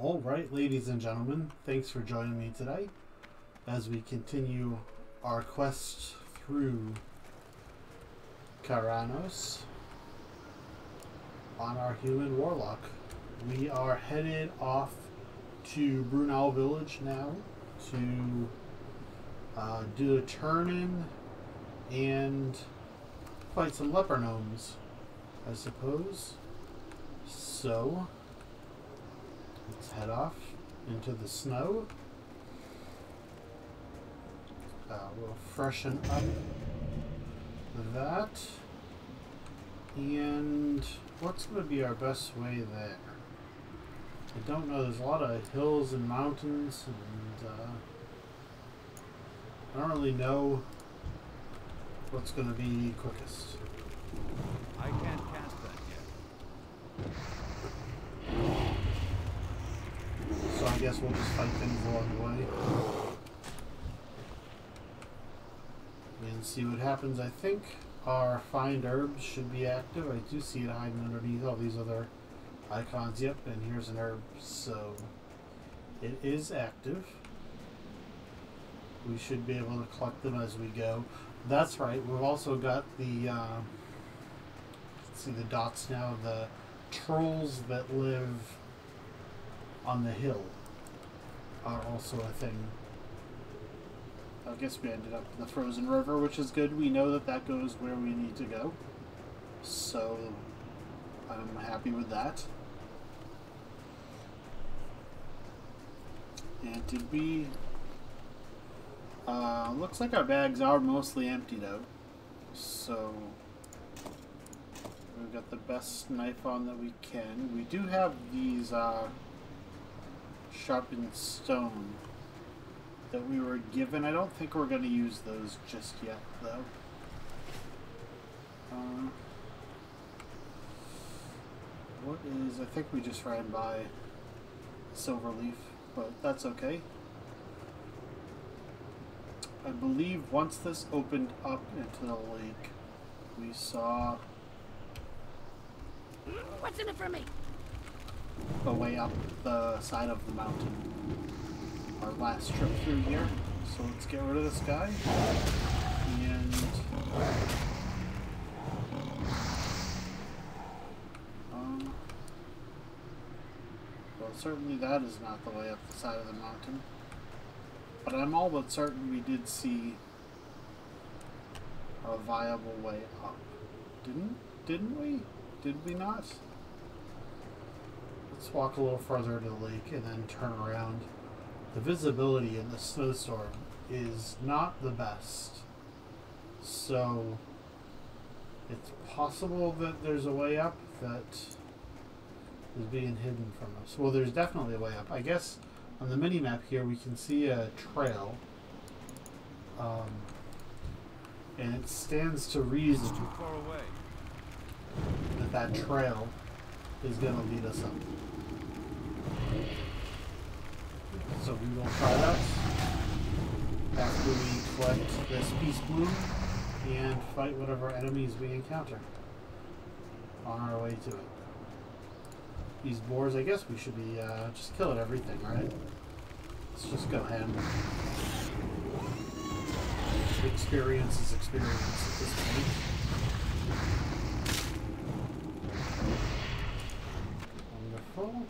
All right, ladies and gentlemen, thanks for joining me today as we continue our quest through Kharanos on our human warlock. We are headed off to Brewnall Village now to uh, do a turn in and fight some leper gnomes, I suppose. So, head off into the snow. Uh, we'll freshen up that. And what's going to be our best way there? I don't know. There's a lot of hills and mountains, and uh, I don't really know what's going to be quickest. I can't cast that yet. So I guess we'll just fight things along the way. And see what happens. I think our find herbs should be active. I do see it hiding underneath all these other icons. Yep, and here's an herb. So it is active. We should be able to collect them as we go. That's right. We've also got the uh, see the dots now. The trolls that live on the hill are also a thing. I guess we ended up in the frozen river, which is good. We know that that goes where we need to go. So I'm happy with that. And did we... Uh, looks like our bags are mostly emptied out. So we've got the best knife on that we can. We do have these uh, sharpened stone that we were given. I don't think we're going to use those just yet, though. Um, what is... I think we just ran by Silverleaf, but that's okay. I believe once this opened up into the lake, we saw What's in it for me? A way up the side of the mountain. Our last trip through here. So let's get rid of this guy. And um, well, certainly that is not the way up the side of the mountain. But I'm all but certain we did see a viable way up. Didn't didn't we? Did we not? Let's walk a little further to the lake and then turn around. The visibility in the snowstorm is not the best. So it's possible that there's a way up that is being hidden from us. Well, there's definitely a way up. I guess on the mini map here we can see a trail. Um, and it stands to reason too far away. that that trail is going to lead us up. So we will try that after we collect this peace bloom and fight whatever enemies we encounter on our way to it. These boars, I guess we should be uh, just killing everything, right? Let's just go ham. Experience is experience at this point. Wonderful.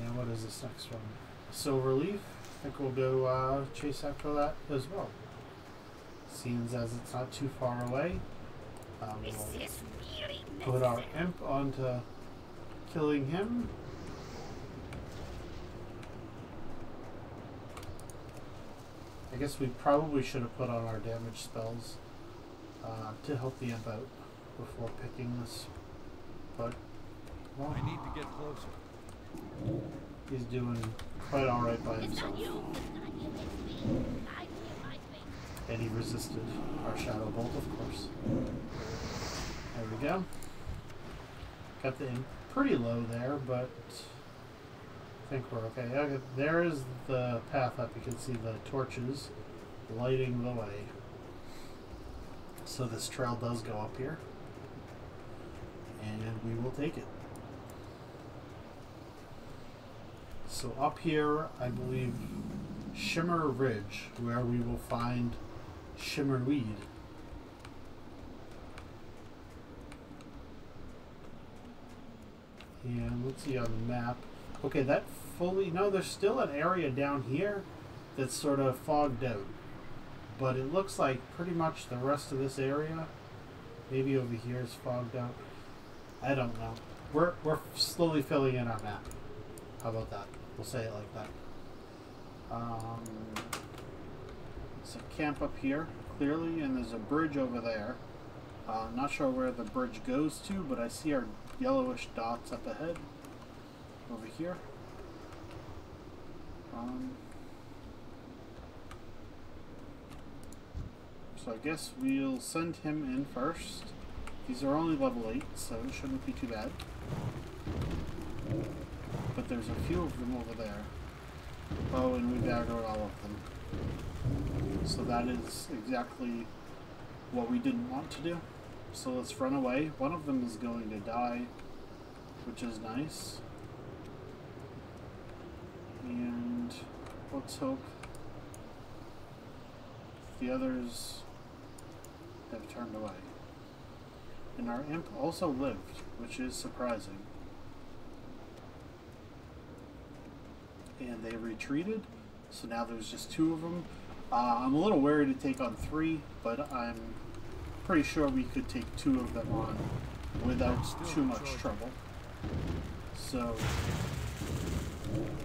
And what is this next one? Silver Leaf. I think we'll go uh, chase after that as well. Seems as it's not too far away. Um, we'll put our imp onto killing him. I guess we probably should have put on our damage spells uh, to help the imp out before picking this. But, well, I need to get closer. He's doing quite alright by himself. And he resisted our Shadow Bolt, of course. There we go. Got the imp pretty low there, but I think we're okay. okay. There is the path up. You can see the torches lighting the way. So this trail does go up here. and we will take it. So up here, I believe Shimmer Ridge, where we will find Shimmer Weed. And let's see on the map. Okay, that fully no, there's still an area down here that's sort of fogged out. But it looks like pretty much the rest of this area, maybe over here is fogged out. I don't know. We're we're slowly filling in our map. How about that? We'll say it like that. Um, it's a camp up here, clearly, and there's a bridge over there. Uh, not sure where the bridge goes to, but I see our yellowish dots up ahead. Over here. Um, so I guess we'll send him in first. These are only level 8, so it shouldn't be too bad. But there's a few of them over there. Oh, and we've aggroed all of them. So that is exactly what we didn't want to do. So let's run away. One of them is going to die, which is nice. And let's hope the others have turned away. And our imp also lived, which is surprising. And they retreated, so now there's just two of them. Uh, I'm a little wary to take on three, but I'm pretty sure we could take two of them on without too much trouble. So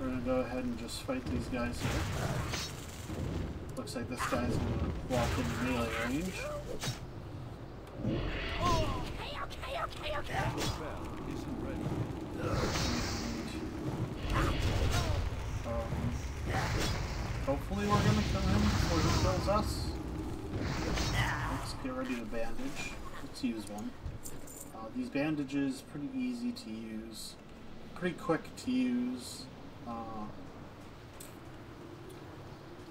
we're gonna go ahead and just fight these guys here. Looks like this guy's gonna walk in melee range. Okay, okay, okay, okay. We're gonna kill him before he kills us. Let's get ready to bandage. Let's use one. Uh, these bandages pretty easy to use, pretty quick to use, uh,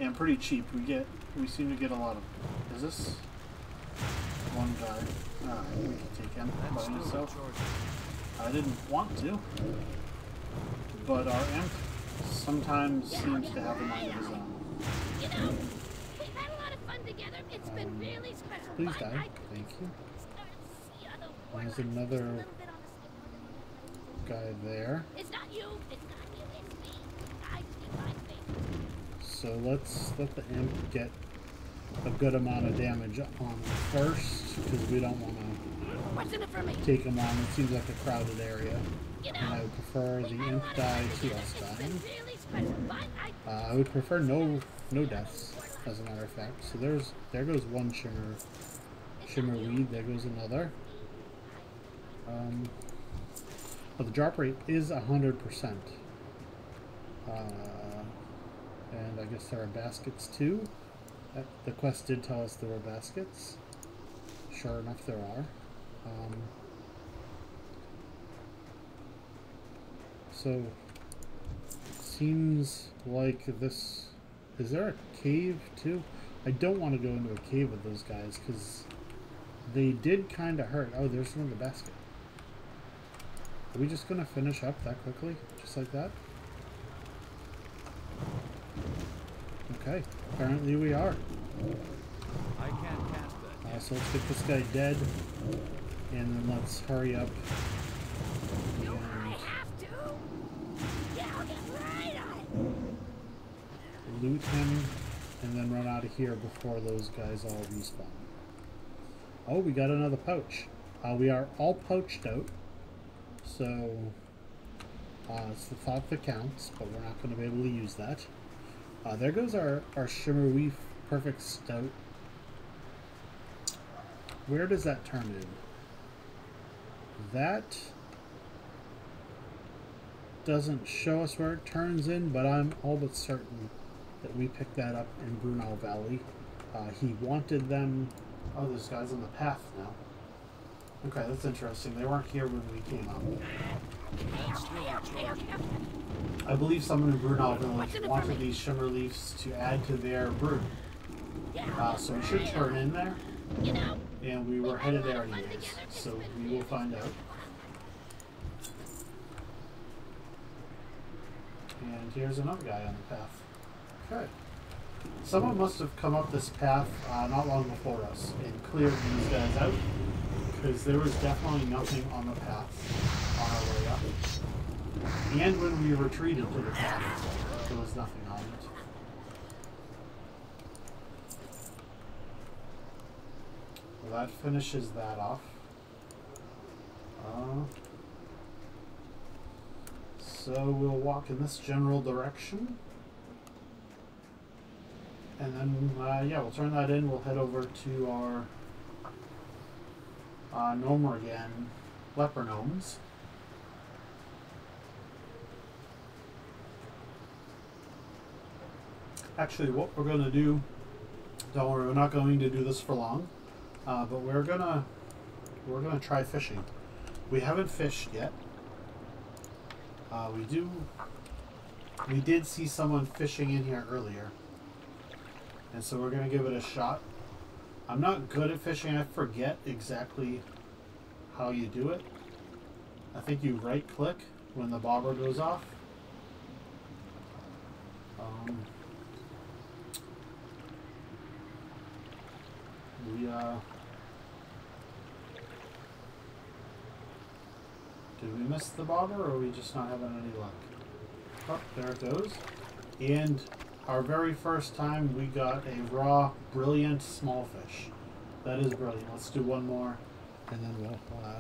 and pretty cheap. We get we seem to get a lot of. Is this one guy? Alright, we can take him by himself. I didn't want to, but our imp sometimes seems to have a mind of his own. You know, we've had a lot of fun together. It's been really special. Please die. Thank you. started to see other There's another little bit on the stick. guy there. It's not you. It's not you. It's me. I my face. So let's let the imp get a good amount of damage on him first, because we don't want to What's in it for me? take him on. It seems like a crowded area, You and I would prefer the imp die to us dying. Really special, but I Uh, I would prefer no no deaths, as a matter of fact. So there's there goes one shimmer shimmer weed. There goes another. Um, but the drop rate is a hundred percent. Uh, and I guess there are baskets too. That, the quest did tell us there were baskets. Sure enough, there are. Um, so seems like this. Is there a cave too? I don't want to go into a cave with those guys because they did kind of hurt. Oh, there's another basket. Are we just gonna finish up that quickly, just like that? Okay, apparently we are. I can't cast that Uh, so let's get this guy dead, and then let's hurry up. do I And have to? Yeah, I'll get right on it. Loot him, and then run out of here before those guys all respawn. Oh, we got another pouch. Uh, we are all poached out, so uh, it's the thought that counts, but we're not going to be able to use that. Uh, there goes our, our Shimmer Weed Perfect Stout. Where does that turn in? That doesn't show us where it turns in, but I'm all but certain that we picked that up in Brewnall Valley. Uh, he wanted them. Oh, this guy's on the path now. Okay, that's interesting. They weren't here when we came up. I believe someone in Brewnall Village wanted these shimmer leaves to add to their brew. Uh, so we should turn in there. And we were headed there anyways, so we will find out. And here's another guy on the path. Okay. Someone must have come up this path uh, not long before us and cleared these guys out. Because there was definitely nothing on the path on our way up. And when we retreated to the path, there was nothing on it. Well, that finishes that off. Uh, so we'll walk in this general direction. And then, uh, yeah, we'll turn that in. We'll head over to our uh, Gnomeregan leper gnomes. Actually, what we're going to do, don't worry, we're not going to do this for long, uh, but we're gonna we're gonna try fishing. We haven't fished yet. Uh, we do. We did see someone fishing in here earlier, and so we're gonna give it a shot. I'm not good at fishing. I forget exactly how you do it. I think you right click when the bobber goes off. Um, we uh, did we miss the bobber or are we just not having any luck? Oh, there it goes. And our very first time we got a raw, brilliant small fish. That is brilliant. Let's do one more and then we'll uh,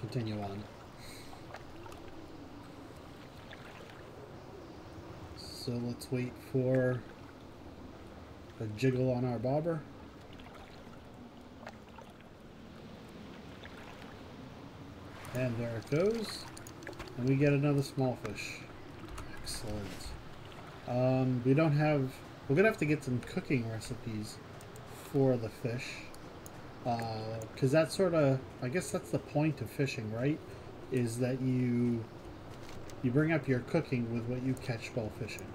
continue on. So let's wait for a jiggle on our bobber. And there it goes. And we get another small fish. Excellent. Um, we don't have... We're going to have to get some cooking recipes for the fish. Because uh, that's sort of... I guess that's the point of fishing, right? Is that you... You bring up your cooking with what you catch while fishing.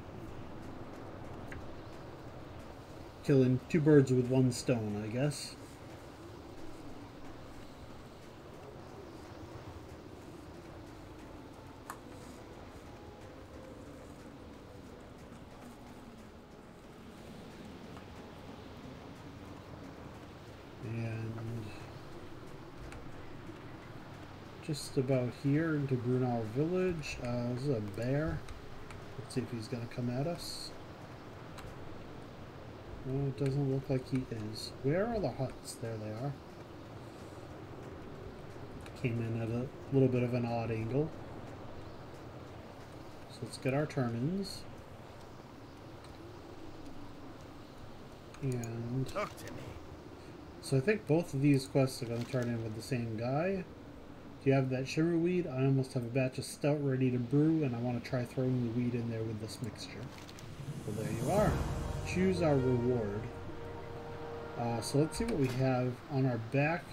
Killing two birds with one stone, I guess. Just about here into Grunau village. Uh, this is a bear. Let's see if he's going to come at us. No, it doesn't look like he is. Where are the huts? There they are. Came in at a little bit of an odd angle. So let's get our turn-ins. And... Talk to me. So I think both of these quests are going to turn in with the same guy. You have that shimmer weed? I almost have a batch of stout ready to brew, and I want to try throwing the weed in there with this mixture. Well, there you are. Choose our reward. Uh, so let's see what we have on our back.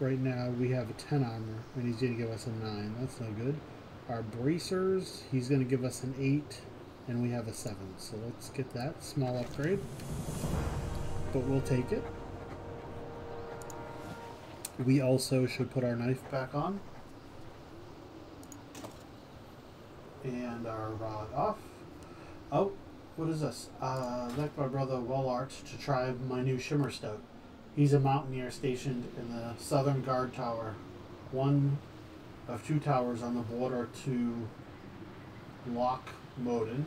Right now, we have a 10 armor, and he's going to give us a 9. That's no good. Our bracers, he's going to give us an 8, and we have a 7. So let's get that small upgrade. But we'll take it. We also should put our knife back on. And our rod off. Oh, what is this? Uh, like my brother Wellart to try my new Shimmer Stout. He's a mountaineer stationed in the southern guard tower. One of two towers on the border to Loch Modan.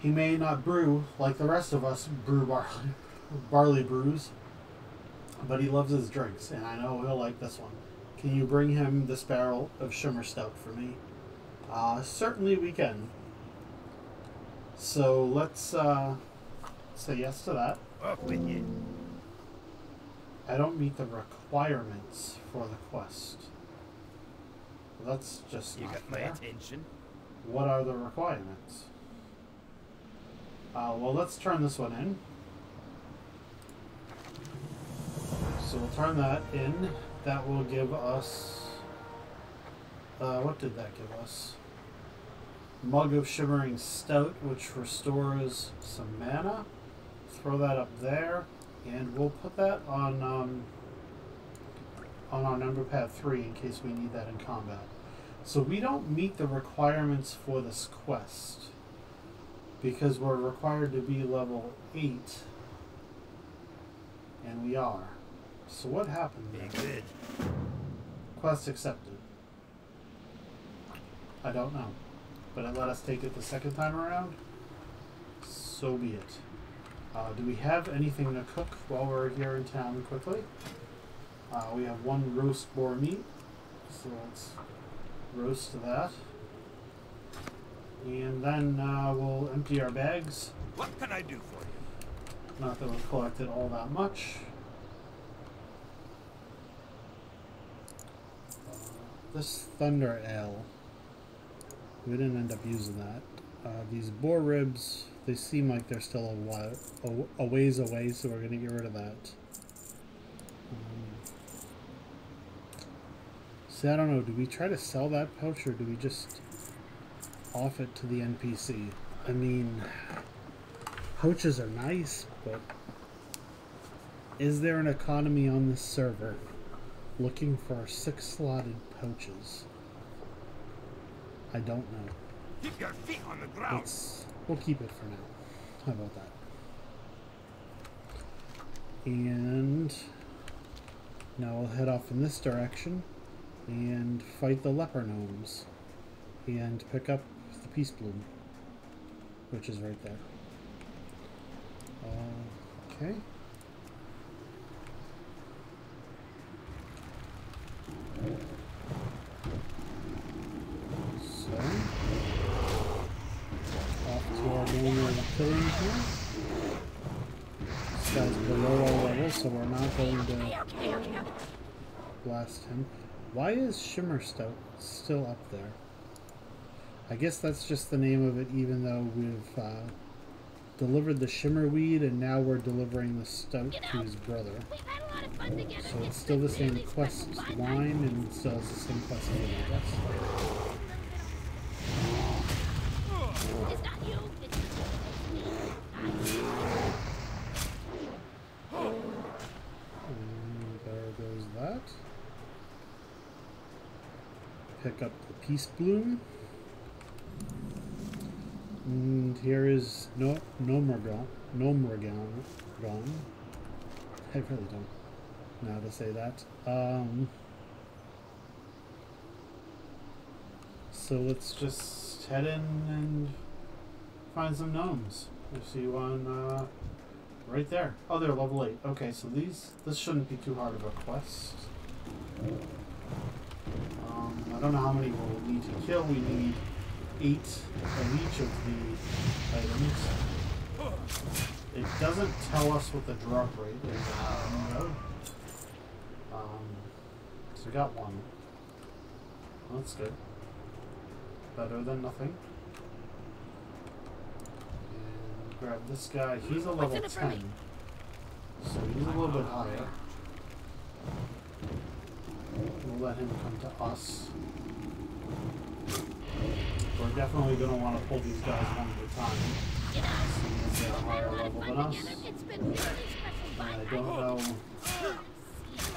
He may not brew like the rest of us brew barley, barley brews, but he loves his drinks, and I know he'll like this one. Can you bring him this barrel of Shimmer Stout for me? Uh, certainly we can. So let's uh, say yes to that. Off with you. I don't meet the requirements for the quest. That's just You got my fair. attention. What are the requirements? Uh, well, let's turn this one in. So we'll turn that in. That will give us. Uh, what did that give us? Mug of Shimmering Stout, which restores some mana. Throw that up there, and we'll put that on um, on our number pad three in case we need that in combat. So we don't meet the requirements for this quest because we're required to be level 8 and we are. So what happened Be there? good. Quest accepted. I don't know. But it let us take it the second time around. So be it. Uh, do we have anything to cook while we're here in town quickly? Uh, we have one roast boar meat. So let's roast that. And then uh, we'll empty our bags. What can I do for you? Not that we've collected all that much. This Thunder Ale, we didn't end up using that. Uh, these boar ribs, they seem like they're still a, while, a, ways away, so we're gonna get rid of that. Um, see, I don't know. Do we try to sell that pouch, or do we just off it to the NPC? I mean, pouches are nice, but is there an economy on this server looking for six slotted pouches? I don't know. Keep your feet on the ground. Let's we'll keep it for now. How about that? And now we'll head off in this direction and fight the leper gnomes and pick up the peace bloom, which is right there. Uh, okay. So, off to our normal killing here. This guy's below our level, so we're not going to blast him. Why is Shimmer Stout still up there? I guess that's just the name of it, even though we've uh, delivered the Shimmer Weed and now we're delivering the Stout to his brother. So it's still the same quest line and still has the same quest name, I guess. It's not you. There goes that. Pick up the Peace Bloom. And here is no Nomragon. Nomragon. Gone. I really don't know how to say that. Um, so let's just head in and find some gnomes. I see one uh, right there. Oh, they're level 8. Okay, so these, this shouldn't be too hard of a quest. Um, I don't know how many we'll need to kill. We need 8 of each of the items. It doesn't tell us what the drop rate is. Um, so we got one. That's good. Better than nothing. And grab this guy. He's a level in it for me? 10. So he's a little bit higher. We'll let him come to us. We're definitely going to want to pull these guys one at a time. You know, Seeing as they're higher a lot of level than us. together. It's been really special. And I don't know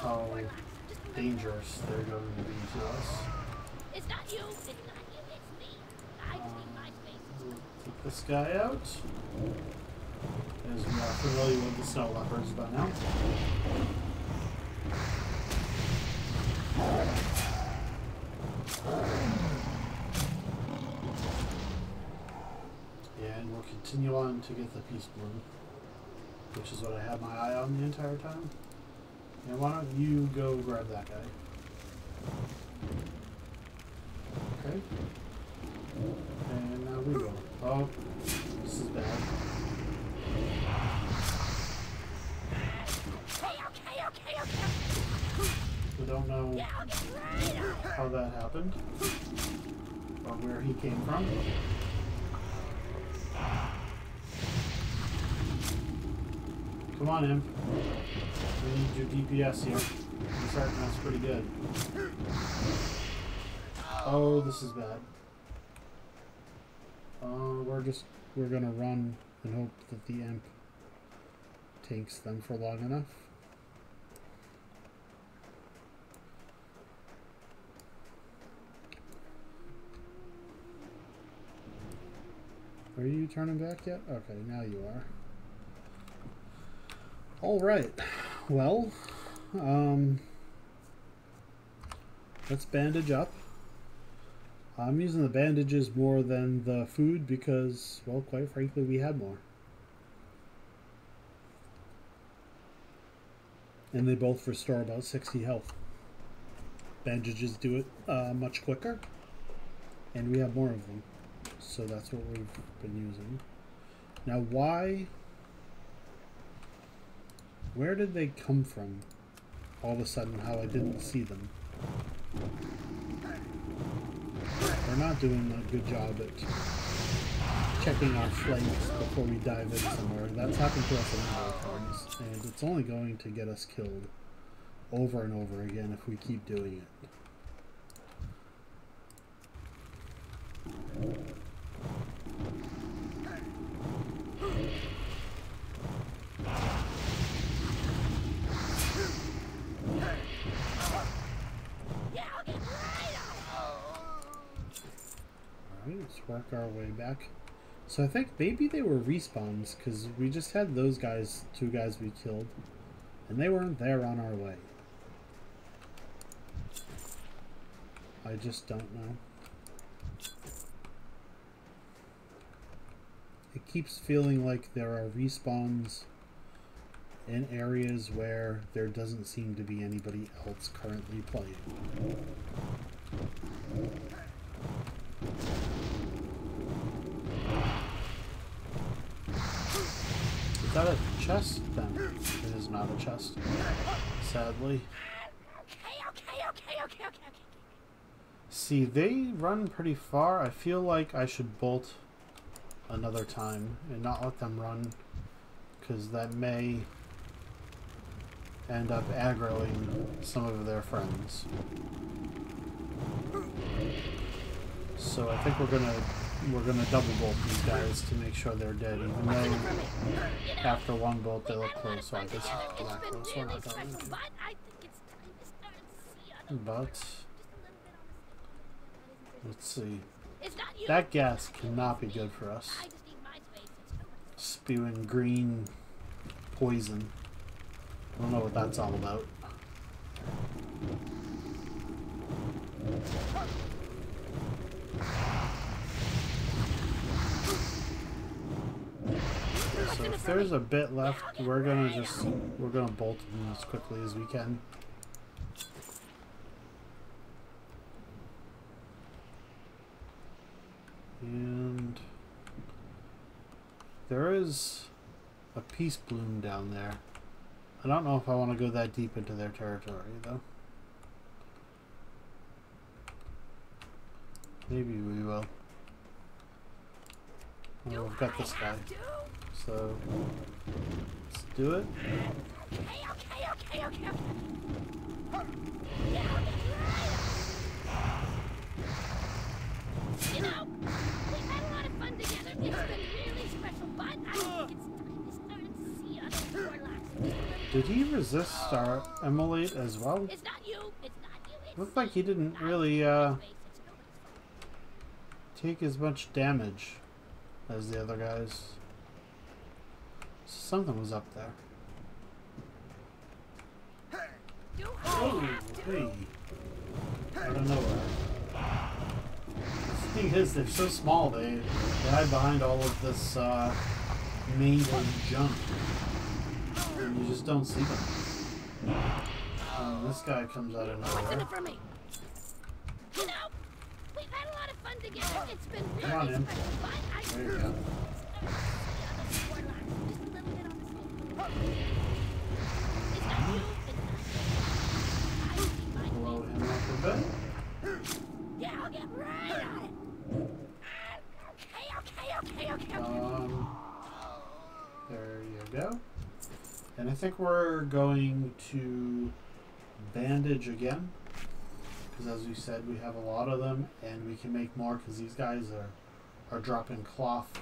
how dangerous they're going to be to us. It's not you. It's not you. It's me. I just need my space. We'll take this guy out. As we are familiar with the snow leopards by now. And we'll continue on to get the peace bloom, which is what I had my eye on the entire time. And why don't you go grab that guy? Okay. And now we go. Oh, this is bad. Okay, okay, okay, okay. We don't know how that happened or where he came from. Come on, Imp. We need your DPS here. You're starting us pretty good. Oh, this is bad. Uh, we're just, we're gonna run and hope that the imp takes them for long enough. Are you turning back yet? Okay, now you are. All right. Well, um, let's bandage up. I'm using the bandages more than the food because, well, quite frankly, we had more. And they both restore about 60 health. Bandages do it uh, much quicker, and we have more of them. So that's what we've been using. Now, why? Where did they come from? All of a sudden, how I didn't see them. We're not doing a good job at checking our flanks before we dive in somewhere. That's happened to us a number of times, and it's only going to get us killed over and over again if we keep doing it. Yeah, I'll get right on Alright, let's work our way back. So I think maybe they were respawns, because we just had those guys, two guys we killed, and they weren't there on our way. I just don't know. It keeps feeling like there are respawns in areas where there doesn't seem to be anybody else currently playing. That a chest then? It is not a chest. Sadly. Okay, okay, okay, okay, okay. See, they run pretty far. I feel like I should bolt another time and not let them run because that may end up aggroing some of their friends. So I think we're gonna we're gonna double bolt these guys to make sure they're dead, even though after one bolt they look close. So I guess close. We're not special, but to to let's see. That gas cannot be good for us. Spewing green poison. I don't know what that's all about. So if there's a bit left, we're gonna just we're gonna bolt them as quickly as we can. And there is a peace bloom down there. I don't know if I want to go that deep into their territory though. Maybe we will. Well, we've got this guy, so let's do it. Okay, okay, okay, okay, okay. Yeah, I'll get right on it. You know, we've had a lot of fun together. It's been really special, but I think it's time to see other warlocks. Did he resist our immolate as well? It's not you. It's not you. It's Looked like he didn't really uh, Face, it's nobody's fault. take as much damage as the other guys. Something was up there. Oh, have to? hey. Out of nowhere. The thing is, they're so small, they they hide behind all of this uh, made junk. And you just don't see them. And this guy comes out of nowhere. it for me? You know, we've had a It's been Come on There you go. Blow him up a bit. Yeah, I'll get right on it. Okay, okay, okay, okay, okay. Um, there you go. And I think we're going to bandage again. Because as we said, we have a lot of them and we can make more because these guys are, are dropping cloth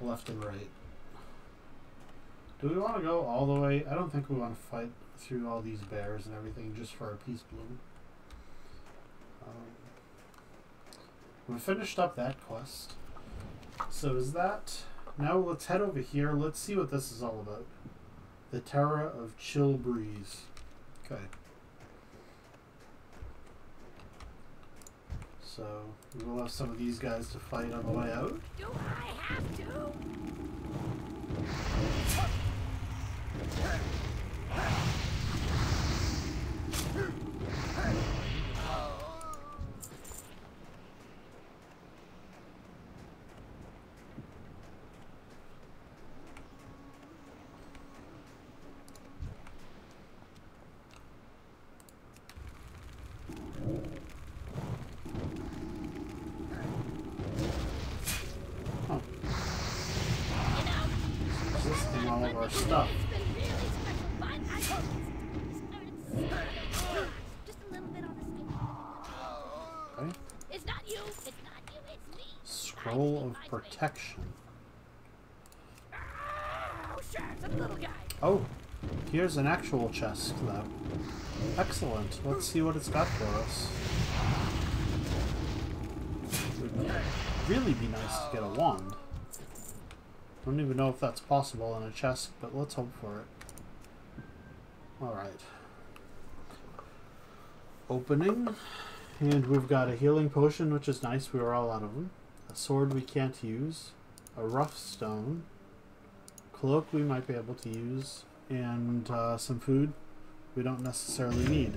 left and right. Do we want to go all the way? I don't think we want to fight through all these bears and everything just for a peace bloom. Um, we finished up that quest. So is that now? Let's head over here. Let's see what this is all about. The Terra of Chill Breeze. Okay. So we will have some of these guys to fight on the way out. Do I have to? Oh, You know, resisting all of our stuff. It's been really special fun. I just started just a little bit on the side. Okay. It's not you. It's not you. It's me. Scroll of. Protection. Oh. Oh, here's an actual chest, though. Excellent. Let's see what it's got for us. It Would really be nice to get a wand. I don't even know if that's possible in a chest, but let's hope for it. Alright. Opening. And we've got a healing potion, which is nice. We were all out of them. A sword we can't use. A rough stone cloak we might be able to use, and uh, some food we don't necessarily need.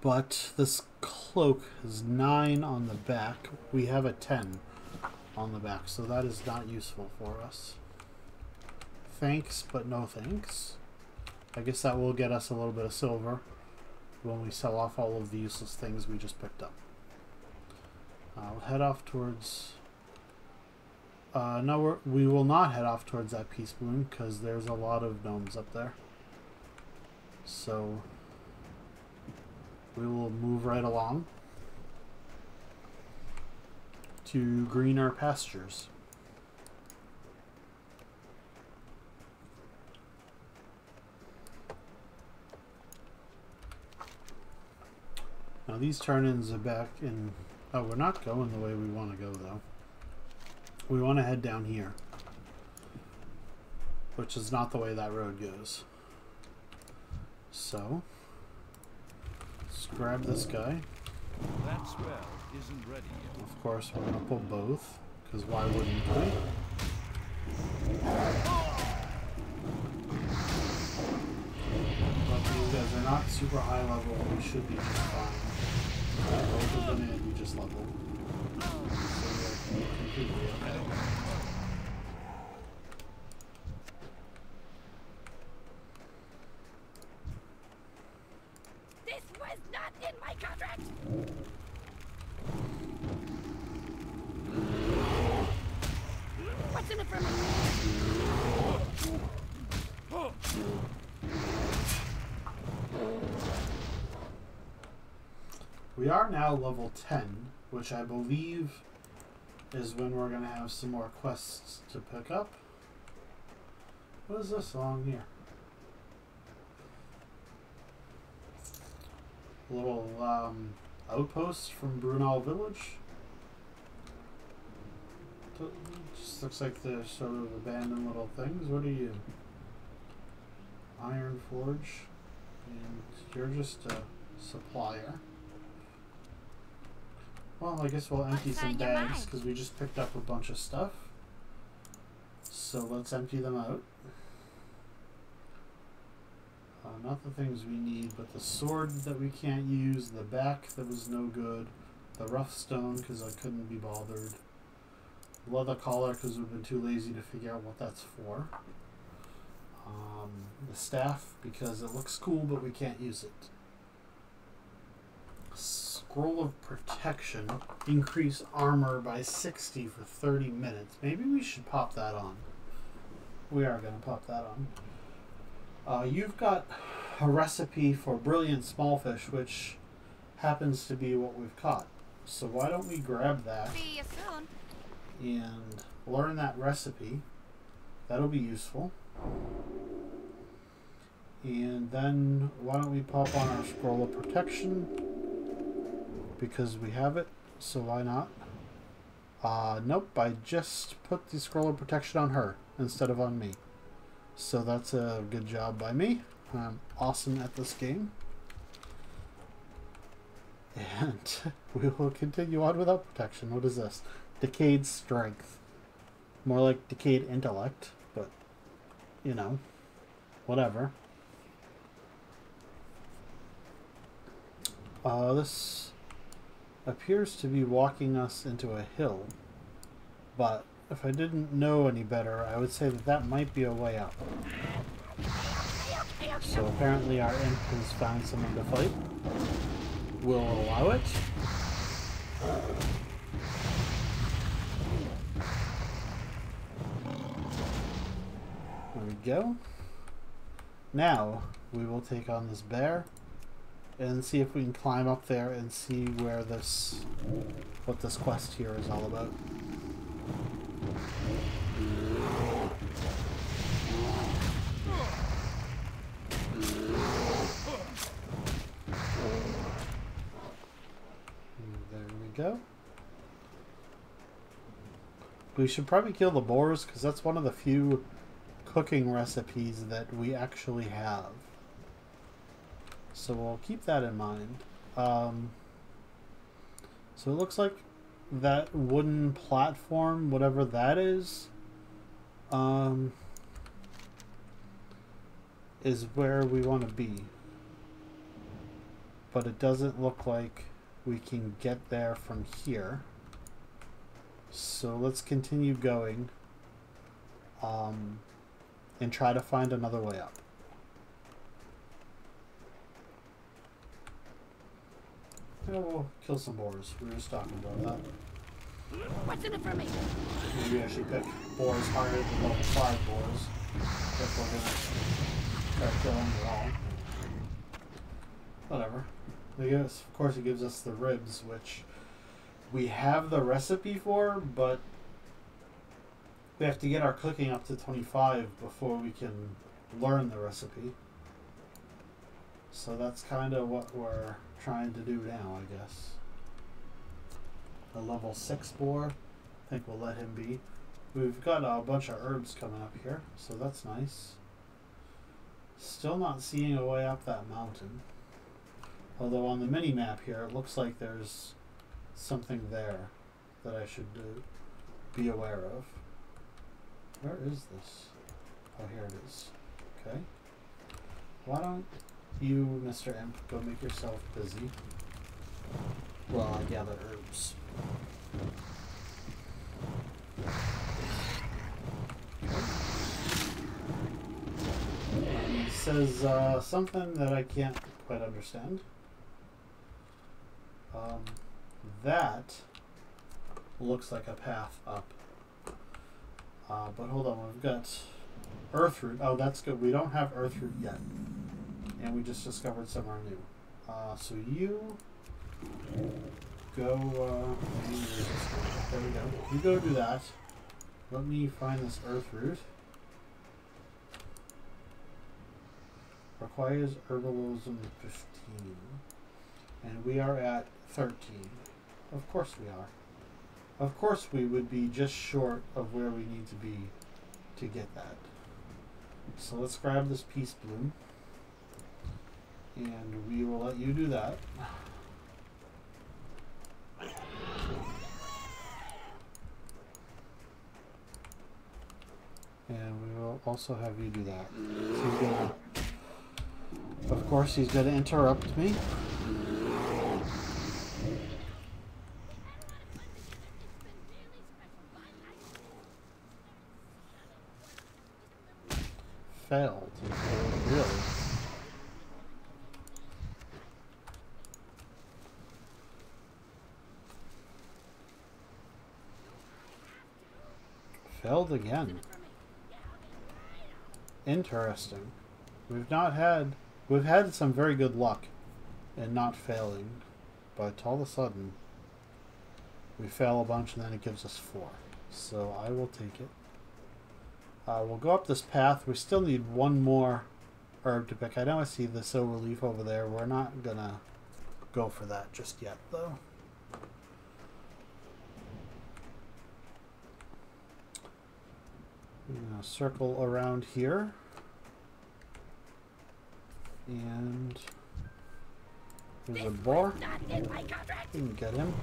But this cloak is 9 on the back. We have a 10 on the back, so that is not useful for us. Thanks, but no thanks. I guess that will get us a little bit of silver when we sell off all of the useless things we just picked up. Uh, we'll head off towards uh, no, we're, we will not head off towards that peace bloom because there's a lot of gnomes up there. So we will move right along to green our pastures. Now these turn-ins are back in. Oh, we're not going the way we want to go though. We want to head down here. Which is not the way that road goes. So, let's grab this guy. That spell isn't ready yet. Of course, we're to pull both, because why wouldn't we? But guys are not super high level, we should be just fine. Both of them in, we just leveled. So we're completely okay. Are now level 10, which I believe is when we're going to have some more quests to pick up. What is this along here? Little um, outpost from Brewnall Village. Just looks like they're sort of abandoned little things. What are you? Iron Forge. And you're just a supplier. Well, I guess we'll empty What's some bags because we just picked up a bunch of stuff. So let's empty them out. Uh, not the things we need, but the sword that we can't use, the back that was no good, the rough stone because I couldn't be bothered, leather collar because we've been too lazy to figure out what that's for, um, the staff because it looks cool but we can't use it. Scroll of Protection. Increase armor by 60 for 30 minutes. Maybe we should pop that on. We are going to pop that on. Uh, you've got a recipe for brilliant smallfish, which happens to be what we've caught. So why don't we grab that See you soon. and learn that recipe? That'll be useful. And then why don't we pop on our scroll of protection? Because we have it, so why not? Uh, nope, I just put the scroller protection on her instead of on me. So that's a good job by me. I'm awesome at this game. And we will continue on without protection. What is this? Decayed strength. More like decayed intellect, but you know, whatever. Uh, this appears to be walking us into a hill, but if I didn't know any better, I would say that that might be a way up. So apparently our imp has found someone to fight. We'll allow it. There we go. Now, we will take on this bear and see if we can climb up there and see where this, what this quest here is all about. There we go. We should probably kill the boars because that's one of the few cooking recipes that we actually have. So we'll keep that in mind. Um, so it looks like that wooden platform, whatever that is, um, is where we want to be. But it doesn't look like we can get there from here. So let's continue going um, and try to find another way up. Yeah, we'll kill some boars. We were just talking about that. What's in it for me? Maybe I should pick boars higher than level 5 boars. If we're gonna start killing them all. Whatever. I guess, of course, it gives us the ribs, which we have the recipe for, but we have to get our cooking up to 25 before we can learn the recipe. So that's kind of what we're trying to do now, I guess. A level 6 boar, I think we'll let him be. We've got a bunch of herbs coming up here, so that's nice. Still not seeing a way up that mountain. Although on the mini map here, it looks like there's something there that I should uh, be aware of. Where is this? Oh, here it is. Okay. Why don't you, Mr. Imp, go make yourself busy while I gather herbs. And He says uh, something that I can't quite understand. Um, that looks like a path up. Uh, but hold on, we've got Earthroot. Oh, that's good. We don't have Earthroot yet, and we just discovered somewhere new. Uh, so you go. Uh, there we go. You go do that. Let me find this Earthroot. Requires herbalism 15. And we are at 13. Of course we are. Of course we would be just short of where we need to be to get that. So let's grab this Peacebloom. And we will let you do that. And we will also have you do that. So gonna, of course, he's going to interrupt me. Failed. Really? Failed again. Interesting. We've not had we've had some very good luck in not failing, but all of a sudden we fail a bunch and then it gives us four. So I will take it. Uh, we'll go up this path. We still need one more herb to pick. I know I see the Silverleaf over there. We're not gonna go for that just yet though. We're circle around here. And there's a. We can get him.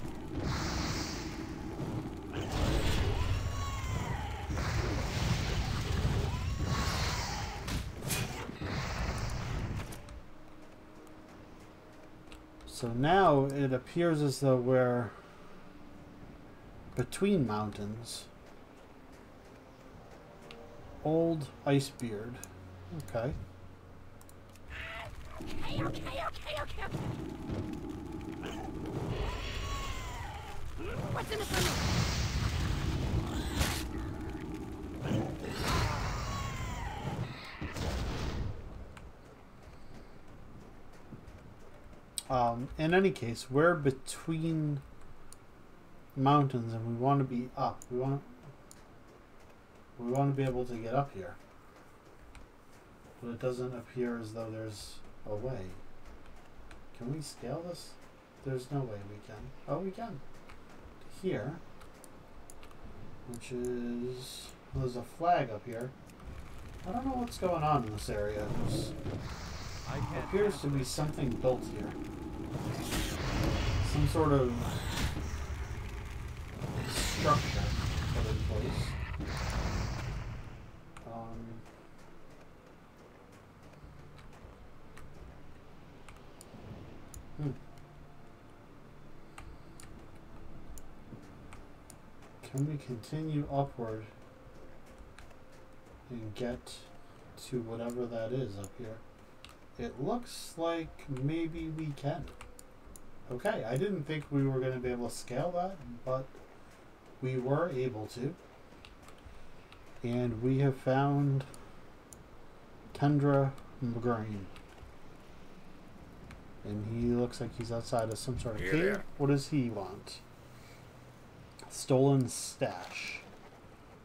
So now it appears as though we're between mountains. Old Icebeard. Okay. Okay, okay, okay, okay. What's in? Um, in any case, we're between mountains and we want to be up. We want we want to be able to get up here. But it doesn't appear as though there's a way. Can we scale this? There's no way we can. Oh, we can. Here, which is there's a flag up here. I don't know what's going on in this area. There's appears to be something built here. Some sort of structure put in place. Um, hmm. Can we continue upward and get to whatever that is up here? It looks like maybe we can. Okay, I didn't think we were going to be able to scale that, but we were able to. And we have found Kendra McGrain. And he looks like he's outside of some sort of Here cave. What does he want? Stolen stash.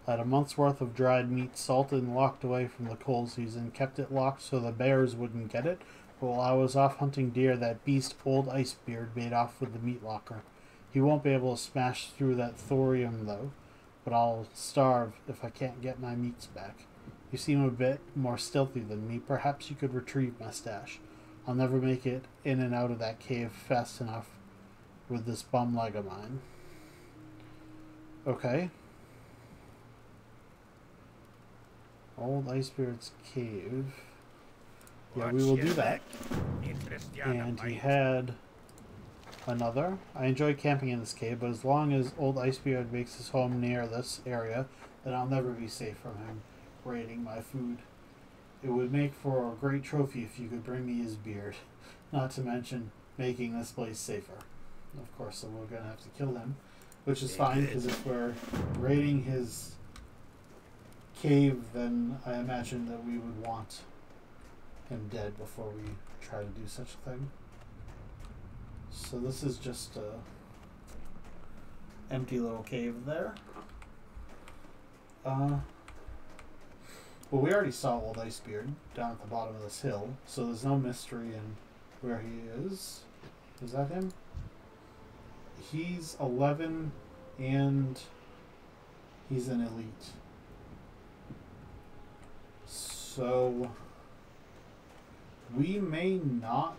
Had a month's worth of dried meat salted and locked away from the cold season, kept it locked so the bears wouldn't get it. While I was off hunting deer, that beast, Old Icebeard, made off with the meat locker. He won't be able to smash through that thorium, though, but I'll starve if I can't get my meats back. You seem a bit more stealthy than me. Perhaps you could retrieve my stash. I'll never make it in and out of that cave fast enough with this bum leg of mine. Okay. Old Ice Icebeard's cave. Yeah, we will do that. And he had another. I enjoy camping in this cave, but as long as old Icebeard makes his home near this area, then I'll never be safe from him raiding my food. It would make for a great trophy if you could bring me his beard, not to mention making this place safer. Of course, so we're gonna have to kill him, which is fine because if we're raiding his cave, then I imagine that we would want him dead before we try to do such a thing. So this is just a empty little cave there. Uh, well, we already saw Old Icebeard down at the bottom of this hill, so there's no mystery in where he is. Is that him? He's 11 and he's an elite. So we may not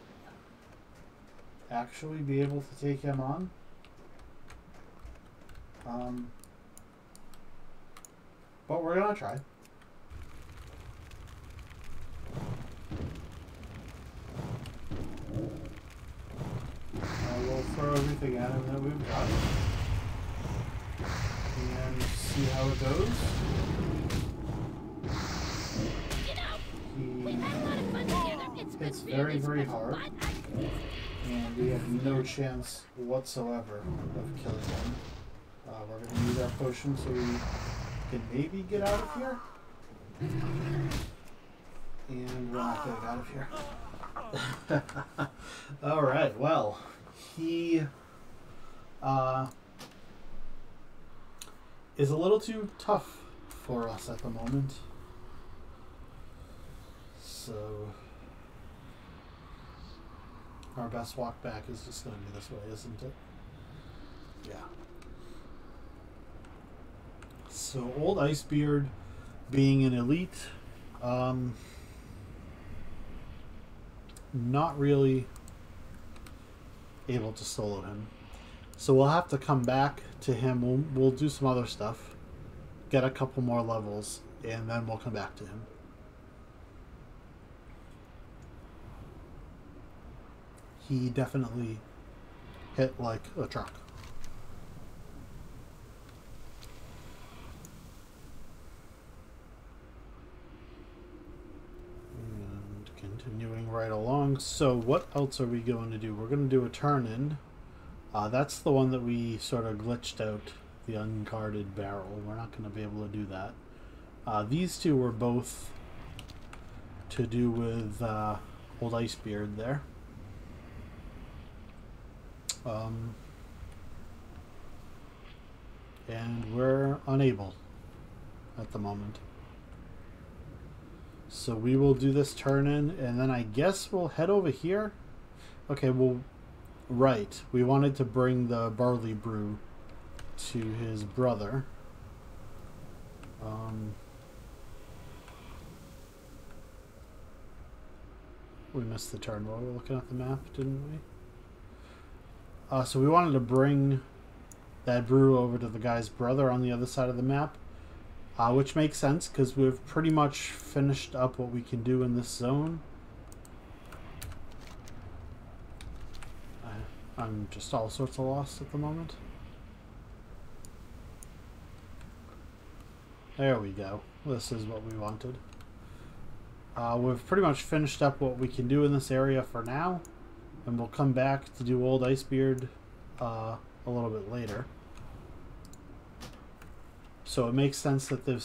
actually be able to take him on. Um, but we're gonna try. Uh, we'll throw everything at him that we've got and see how it goes. It's very, very hard. and we have no chance whatsoever of killing him. Uh, we're going to use our potion so we can maybe get out of here. And we're not getting out of here. Alright, well, he uh, is a little too tough for us at the moment. So our best walk back is just going to be this way, isn't it? Yeah. So old Icebeard being an elite, um, not really able to solo him. So we'll have to come back to him. We'll, we'll do some other stuff, get a couple more levels, and then we'll come back to him. He definitely hit like a truck. And continuing right along. So what else are we going to do? We're going to do a turn in. Uh, that's the one that we sort of glitched out, the unguarded barrel. We're not going to be able to do that. Uh, these two were both to do with uh, Old Icebeard there. Um, and we're unable at the moment. So we will do this turn in, and then I guess we'll head over here. Okay, well, right. We wanted to bring the barley brew to his brother. Um, we missed the turn while we were looking at the map, didn't we? Uh, so we wanted to bring that brew over to the guy's brother on the other side of the map. Uh, which makes sense because we've pretty much finished up what we can do in this zone. I'm just all sorts of lost at the moment. There we go. This is what we wanted. Uh, we've pretty much finished up what we can do in this area for now. And we'll come back to do Old Icebeard uh, a little bit later. So it makes sense that they've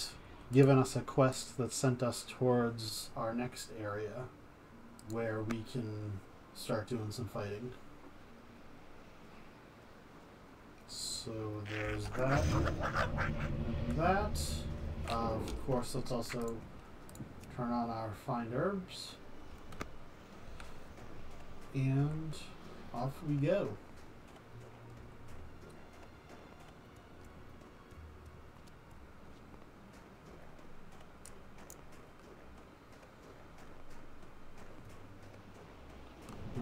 given us a quest that sent us towards our next area where we can start doing some fighting. So there's that that. Uh, of course, let's also turn on our find herbs. And off we go.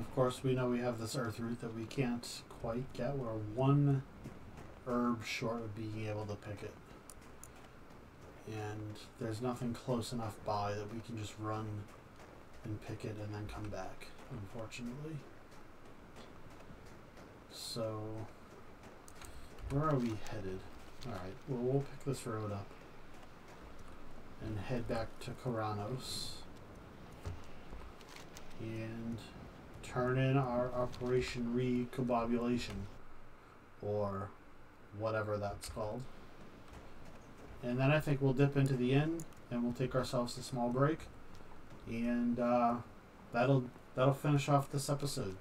Of course, we know we have this Earthroot that we can't quite get. We're one herb short of being able to pick it. And there's nothing close enough by that we can just run and pick it and then come back, unfortunately. So, where are we headed? Alright, well, we'll pick this road up and head back to Kharanos. And turn in our Operation Recombobulation, or whatever that's called. And then I think we'll dip into the inn and we'll take ourselves a small break, and uh, that'll that'll finish off this episode.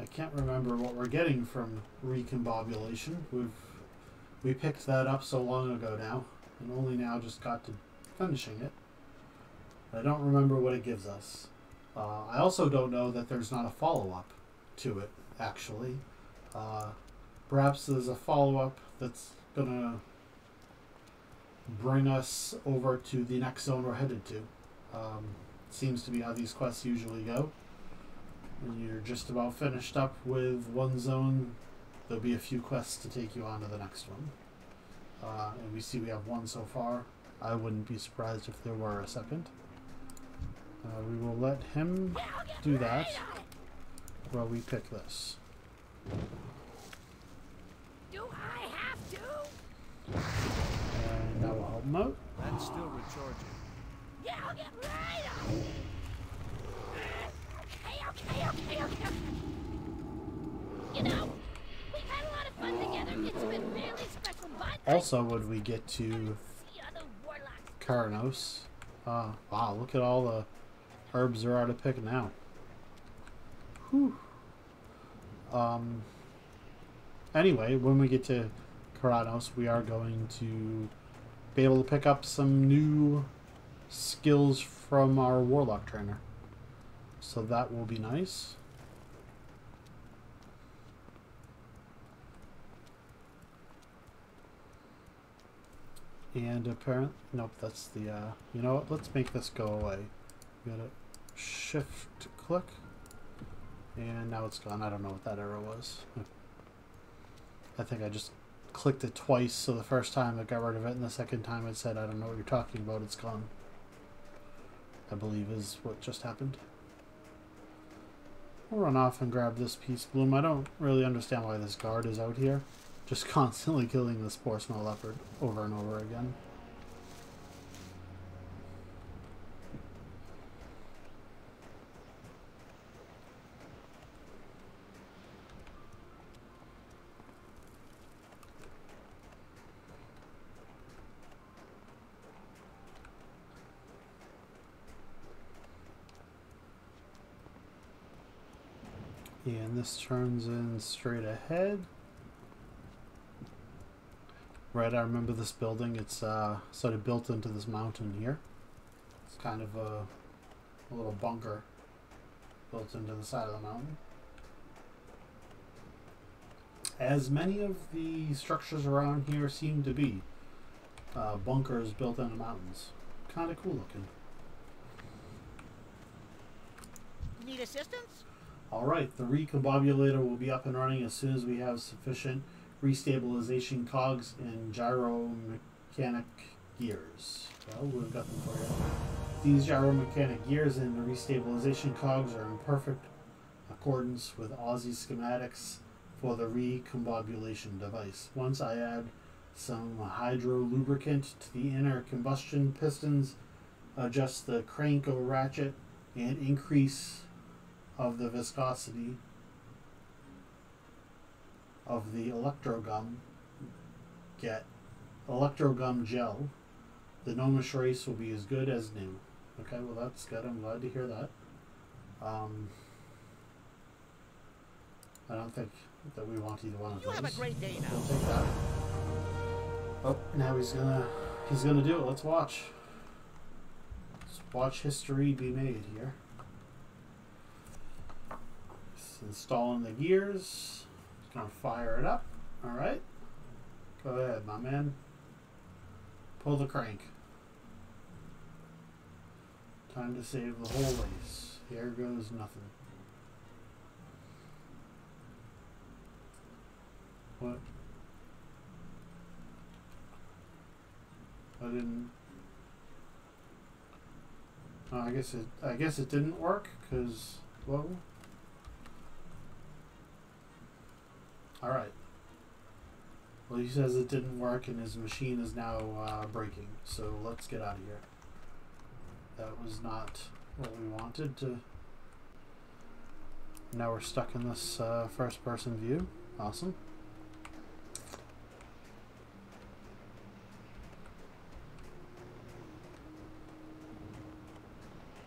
I can't remember what we're getting from recombobulation. We've we picked that up so long ago now, and only now just got to finishing it. I don't remember what it gives us. Uh, I also don't know that there's not a follow up to it, actually. Uh, perhaps there's a follow up that's going to bring us over to the next zone we're headed to. Um, seems to be how these quests usually go. When you're just about finished up with one zone, there'll be a few quests to take you on to the next one. Uh, and we see we have one so far. I wouldn't be surprised if there were a second. Uh, we will let him do that while we pick this. Do I have to? And that will help him out. That's still recharging. Yeah, I'll get right on. Okay, okay, okay, okay. You know, we've had a lot of fun together. It's been really special, but Also, would we get to the other warlocks. Kharanos, uh, wow, look at all the herbs are out of pick now. Whew. Um, anyway, when we get to Kharanos, we are going to be able to pick up some new skills from our warlock trainer. So that will be nice. And apparent, nope, that's the, uh, you know what, let's make this go away. Gotta shift click. And now it's gone. I don't know what that error was. I think I just clicked it twice, so the first time it got rid of it, and the second time it said, I don't know what you're talking about, it's gone. I believe is what just happened. We'll run off and grab this Peacebloom. I don't really understand why this guard is out here. Just constantly killing this poor small leopard over and over again. And this turns in straight ahead. Right, I remember this building. It's uh, sort of built into this mountain here. It's kind of a, a little bunker built into the side of the mountain. As many of the structures around here seem to be uh, bunkers built into mountains. Kind of cool looking. Need assistance? All right, the recombobulator will be up and running as soon as we have sufficient restabilization cogs and gyromechanic gears. Well, we've got them for you. These gyromechanic gears and the restabilization cogs are in perfect accordance with Ozzie schematics for the recombobulation device. Once I add some hydro lubricant to the inner combustion pistons, adjust the crank or ratchet, and increase of the viscosity of the electrogum get electrogum gel, the Gnomish race will be as good as new. Okay, well that's good. I'm glad to hear that. Um, I don't think that we want either one of You those. have a great day now. We'll take that. Oh, now he's gonna he's gonna do it. Let's watch. Let's watch history be made here. Installing the gears. Gonna fire it up. All right. Go ahead, my man. Pull the crank. Time to save the whole race. Here goes nothing. What? I didn't. Oh, I guess it. I guess it didn't work because. Whoa. All right. Well, he says it didn't work, and his machine is now uh, breaking. So let's get out of here. That was not what we wanted to. Now we're stuck in this uh, first-person view. Awesome.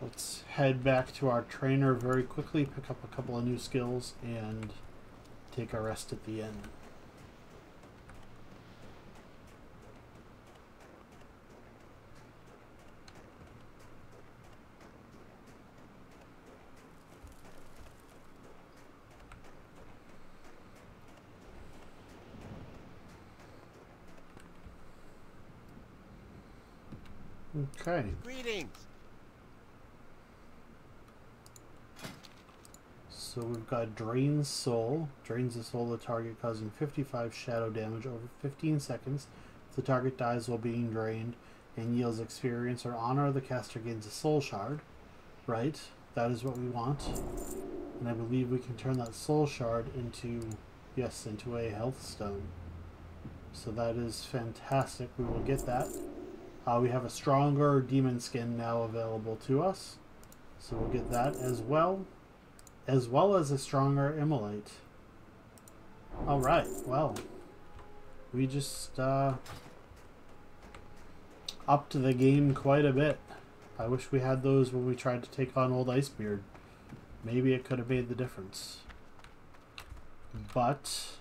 Let's head back to our trainer very quickly, pick up a couple of new skills, and take a rest at the end. Okay. Greetings. So we've got Drain Soul. Drains the soul of the target, causing 55 shadow damage over 15 seconds. If the target dies while being drained and yields experience or honor, the caster gains a soul shard. Right? That is what we want. And I believe we can turn that soul shard into, yes, into a Healthstone. So that is fantastic. We will get that. Uh, we have a stronger demon skin now available to us. So we'll get that as well as well as a stronger immolate. Alright, well, we just uh, upped the game quite a bit. I wish we had those when we tried to take on old Icebeard. Maybe it could have made the difference. But,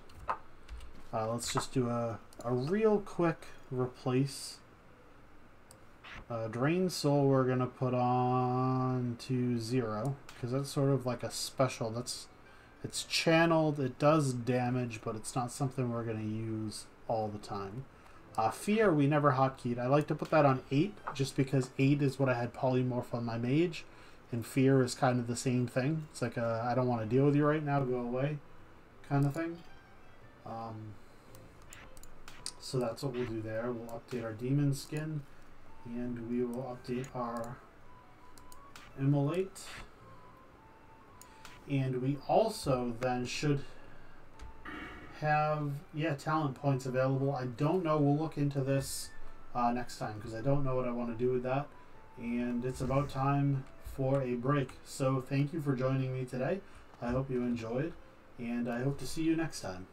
uh, let's just do a, a real quick replace. Uh, Drain Soul we're going to put on to zero because that's sort of like a special. That's it's channeled. It does damage, but it's not something we're going to use all the time. Uh, fear we never hotkeyed. I like to put that on eight just because eight is what I had polymorph on my mage, and fear is kind of the same thing. It's like a I don't want to deal with you right now, go away, kind of thing. Um, so that's what we'll do there. We'll update our demon skin, and we will update our immolate. And we also then should have yeah talent points available. I don't know. We'll look into this uh, next time because I don't know what I want to do with that. And it's about time for a break. So thank you for joining me today. I hope you enjoyed, and I hope to see you next time.